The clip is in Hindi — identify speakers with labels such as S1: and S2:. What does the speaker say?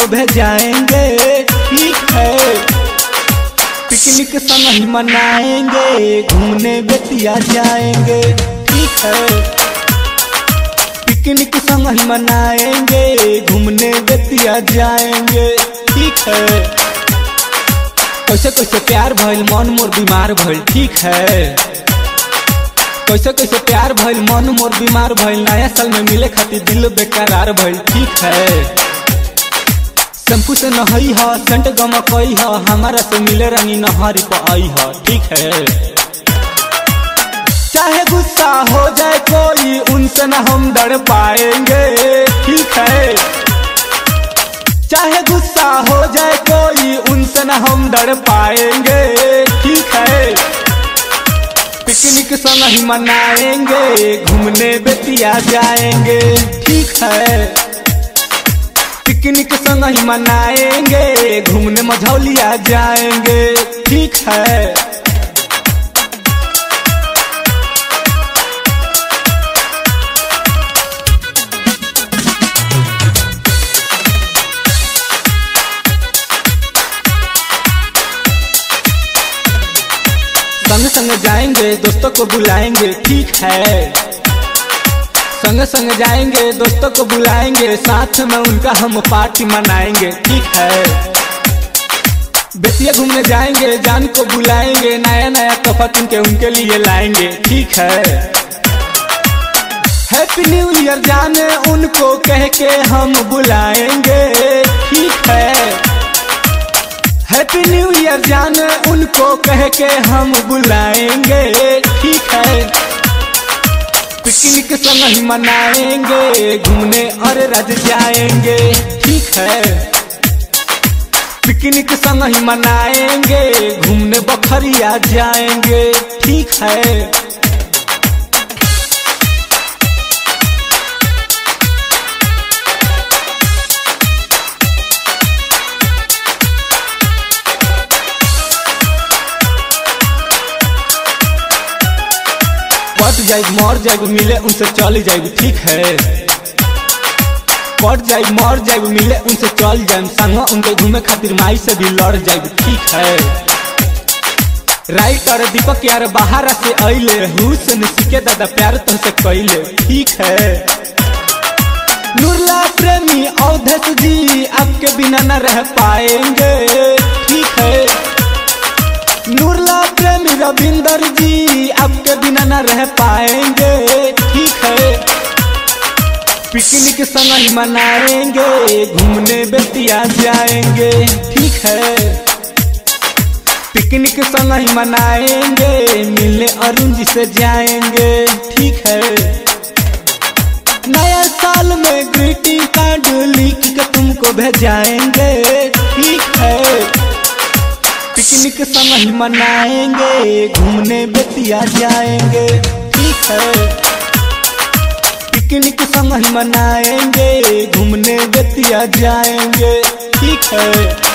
S1: के भेजाएँगे, ठीक है? पिकनिक संग मनाएँगे, घूमने बेतिया जाएँगे, ठीक है? पिकनिक संग मनाएँगे, घूमने बेतिया जाएँगे, ठीक है? कैसे कैसे प्यार भइल, मन मोर बीमार भइल, ठीक है? कैसे कैसे प्यार भइल, मन मोर बीमार भइल, नया साल में मिले खातिर दिल बेकरार भइल, ठीक है? शैम्पू से नहई ह सेंट गमकई ह, हमारा से मिले रंगी नहरी पर आई ह, ठीक है? चाहे गुस्सा हो जाए कोई, उनसे न हम डर पाएँगे, ठीक है? चाहे गुस्सा हो जाए कोई, उनसे न हम डर पाएँगे, ठीक है? पिकनिक संग ही मनाएँगे, घूमने बेतिया जाएँगे, ठीक है? पिकनिक संग ही मनाएँगे, घूमने मझौलिया जाएँगे। ठीक है? संग संग जाएँगे, दोस्तों को बुलाएँगे। ठीक है? संग संग जाएँगे, दोस्तों को बुलाएँगे। साथ में उनका हम पार्टी मनाएँगे। ठीक है? बेतिया घूमने जाएँगे, जान को बुलाएँगे, नया नया तोहफा किन के उनके लिए लाएँगे। ठीक है? हैप्पी न्यू ईयर जाने, उनको कह के हम बुलाएँगे। ठीक है? हैप्पी न्यू ईयर जाने, उनको कह के हम बुलाएँगे। ठीक है? पिकनिक संग ही मनाएँगे, घूमने और रज जाएँगे। ठीक है। पिकनिक संग ही मनाएँगे, घूमने बखरिया जाएँगे। ठीक है। जाए मर जाए मिले उनसे चल जाए ठीक है? पट जाए मर जाए मिले उनसे चल जाए संग उनके घूमे खातिर माई से भी लड़ जाए ठीक है? राइटर दीपक यार बाहर से अले हुसन सीखे दादा प्यार तुमसे कैले ठीक है? नूरला प्रेमी अवधेश जी आपके बिना न रह पाएँगे। न रह पाएँगे। ठीक है। पिकनिक संग ही मनाएँगे, घूमने बेतिया जाएँगे। ठीक है। पिकनिक संग ही मनाएँगे, मिलने अरुण जी से जाएँगे। ठीक है। नया साल में ग्रीटिंग कार्ड लिख के तुमको भेजाएँगे। ठीक है। पिकनिक संग मनाएँगे, घूमने बेतिया जाएँगे। ठीक है। पिकनिक संग मनाएँगे, घूमने बेतिया जाएँगे। ठीक है।